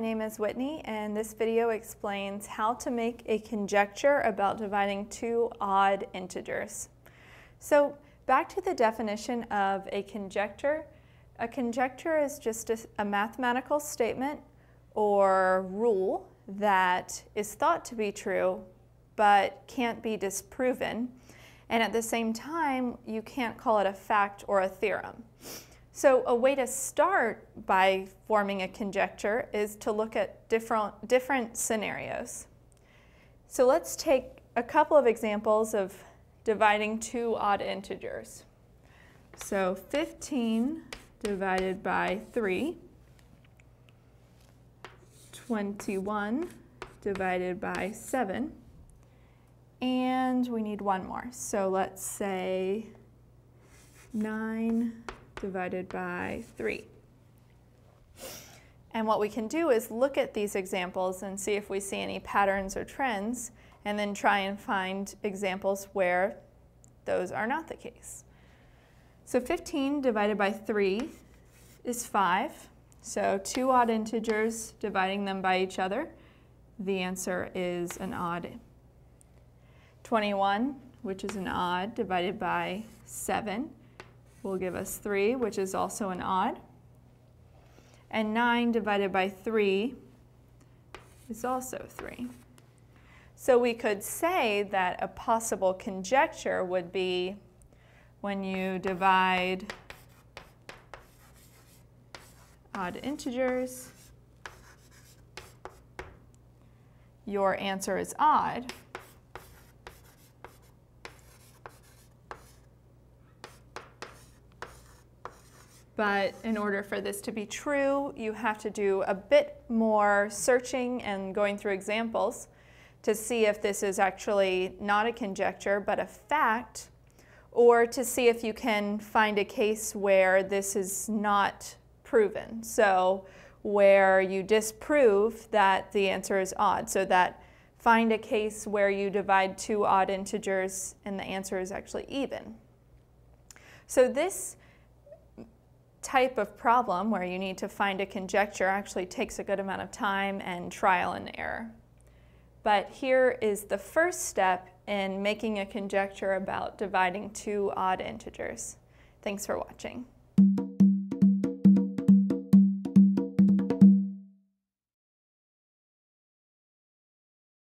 my name is Whitney and this video explains how to make a conjecture about dividing two odd integers. So back to the definition of a conjecture. A conjecture is just a, a mathematical statement or rule that is thought to be true but can't be disproven. And at the same time, you can't call it a fact or a theorem. So a way to start by forming a conjecture is to look at different, different scenarios. So let's take a couple of examples of dividing two odd integers. So 15 divided by 3, 21 divided by 7, and we need one more. So let's say 9 divided by 3. And what we can do is look at these examples and see if we see any patterns or trends, and then try and find examples where those are not the case. So 15 divided by 3 is 5. So two odd integers, dividing them by each other, the answer is an odd. 21, which is an odd, divided by 7 will give us 3, which is also an odd. And 9 divided by 3 is also 3. So we could say that a possible conjecture would be when you divide odd integers, your answer is odd. But in order for this to be true, you have to do a bit more searching and going through examples to see if this is actually not a conjecture but a fact, or to see if you can find a case where this is not proven. So where you disprove that the answer is odd. So that find a case where you divide two odd integers and the answer is actually even. So this type of problem where you need to find a conjecture actually takes a good amount of time and trial and error. But here is the first step in making a conjecture about dividing two odd integers. Thanks for watching.